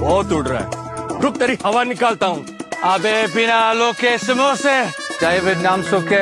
बहुत उड़ रहा है। रुक तेरी हवा निकालता हूँ। अबे बिना लोके समोसे डेविड नाम सुखे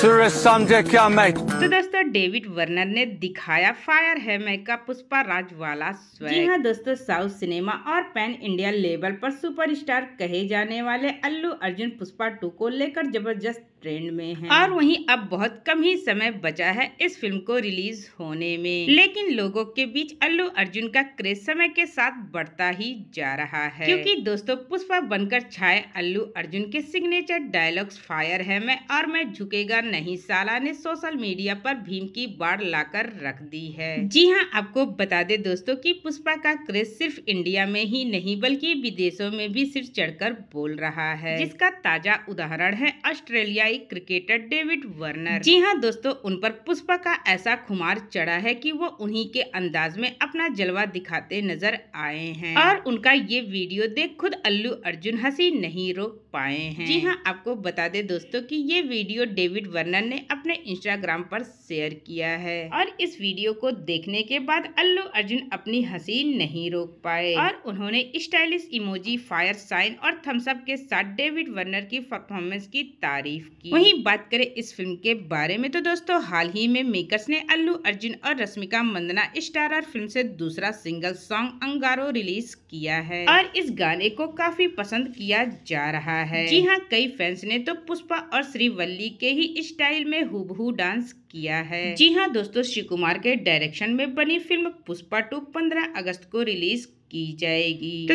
टूरिस्ट समझे क्या मैं तो दोस्तों डेविड वर्नर ने दिखाया फायर है मैं का पुष्पा राज वाला स्वैग। जी हाँ दोस्तों साउथ सिनेमा और पैन इंडिया लेवल पर सुपरस्टार कहे जाने वाले अल्लू अर्जुन पुष्पा टू को लेकर ज़बरदस्त ट्रेंड में है। और वहीं अब बहुत कम ही समय बचा है इस फ़िल्म को रिलीज़ होने में। लेकिन लोगों के बीच अल्लू अर्जुन का क्रेज समय के साथ बढ़ता ही जा रहा है। क्योंकि दोस्तों पुष्पा बनकर छाए अल्लू अर्जुन के सिग्नेचर डायलॉग्स फायर है मैं और मैं झुकेगा नहीं। साला ने सोशल मीडिया पर भीम की बाढ़ लाकर रख दी है। जी हाँ आपको बता दे दोस्तों कि पुष्पा का क्रेज सिर्फ़ इंडिया में ही नहीं, बल्कि विदेशों में भी सिर चढ़कर बोल रहा है। जिसका ताज़ा उदाहरण है ऑस्ट्रेलियाई क्रिकेटर डेविड वर्नर। जी हाँ दोस्तों, उन पर पुष्पा का ऐसा खुमार चढ़ा है कि वो उन्हीं के अंदाज में अपना जलवा दिखाते नज़र आए हैं। और उनका ये वीडियो देख खुद अल्लू अर्जुन हँसी नहीं रोक पाए हैं। जी हाँ आपको बता दे दोस्तों कि ये वीडियो डेविड वर्नर ने अपने इंस्टाग्राम पर शेयर किया है और इस वीडियो को देखने के बाद अल्लू अर्जुन अपनी हँसी नहीं रोक पाए। और उन्होंने स्टाइलिश इमोजी फायर साइन और थम्सअप के साथ डेविड वर्नर की परफॉर्मेंस की तारीफ़ की। वहीं बात करें इस फ़िल्म के बारे में तो दोस्तों हाल ही में मेकर्स ने अल्लू अर्जुन और रश्मिका मंदना स्टारर फ़िल्म से दूसरा सिंगल सॉन्ग अंगारो रिलीज़ किया है। और इस गाने को काफ़ी पसंद किया जा रहा है। जी हाँ कई फैंस ने तो पुष्पा और श्रीवल्ली के ही स्टाइल में हुबहू डांस किया है। जी हाँ दोस्तों श्री कुमार के डायरेक्शन में बनी फ़िल्म पुष्पा टू पंद्रह अगस्त को रिलीज़ की जाएगी। तो